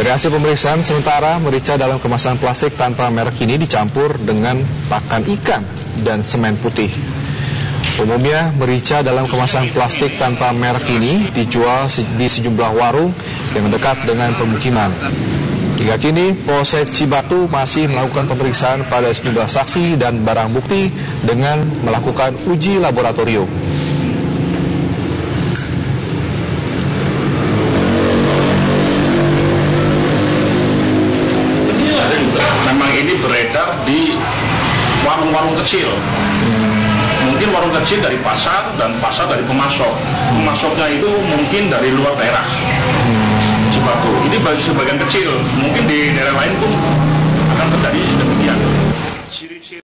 Dari hasil pemeriksaan sementara merica dalam kemasan plastik tanpa merek ini dicampur dengan pakan ikan dan semen putih. Umumnya merica dalam kemasan plastik tanpa merek ini dijual di sejumlah warung yang dekat dengan pemukiman. Hingga kini, Polsek Cibatu masih melakukan pemeriksaan pada sejumlah saksi dan barang bukti dengan melakukan uji laboratorium. Warung-warung kecil. Mungkin warung kecil dari pasar dan pasar dari pemasok. Pemasoknya itu mungkin dari luar daerah. Cibatu. Ini bagi sebagian kecil. Mungkin di daerah lain pun akan terjadi demikian. Ciri-ciri